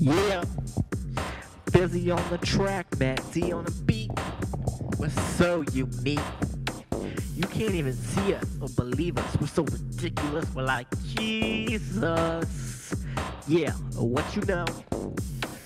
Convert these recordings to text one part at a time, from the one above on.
Yeah. Fizzy on the track, Matt D on the beat. We're so unique. You can't even see us or believe us. We're so ridiculous. We're like Jesus. Yeah, what you know?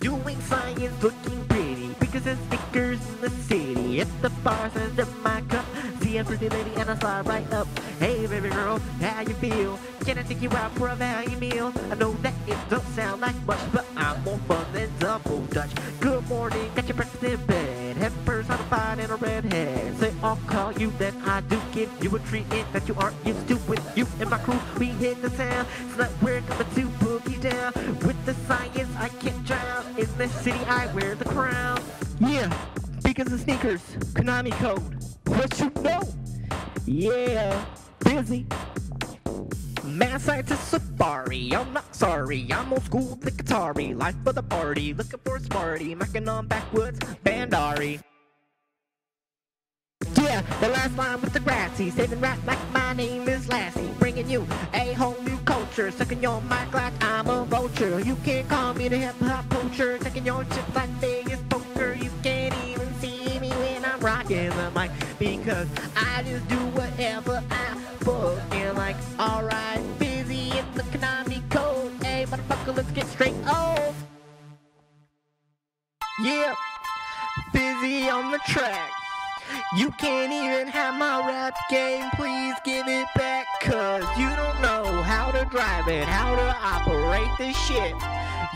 Doing science looking pretty because there's stickers in the city. It's the bars under my cup. See a pretty lady and I slide right up. Hey baby girl, how you feel? Can I take you out for a value meal? I know that it don't sound like much, but I'm more fun than double dutch. Good morning, got your breakfast in bed. Heifers on a vine and a redhead. Say I'll call you, then I do give you a treatment that you aren't used to. With you and my crew, we hit the town. It's like we're coming to boogie down. With the science, I can't drown. In the city, I wear the crown. Yeah, because of sneakers, Konami code. What you know? Yeah, Fizzy. Mad scientist safari, I'm not sorry, I'm old school the Atari, life for the party, looking for a smarty, macking on backwoods, Bandari. Yeah, the last line with Degrassi, saving rap like my name is Lassie, bringing you a whole new culture, sucking your mic like I'm a vulture. You can't call me the hip hop poacher, taking your shit like Vegas poker. You can't even see me when I'm rocking the mic. Because I just do whatever I fucking like. Alright, let's get straight. Off. Yeah, Fizzy on the track. You can't even have my rap game, please give it back Cause you don't know how to drive it, how to operate this shit.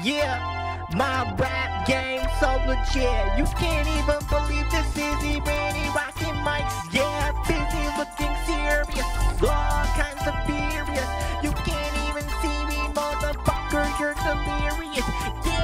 Yeah, my rap game so legit. You can't even Bitch.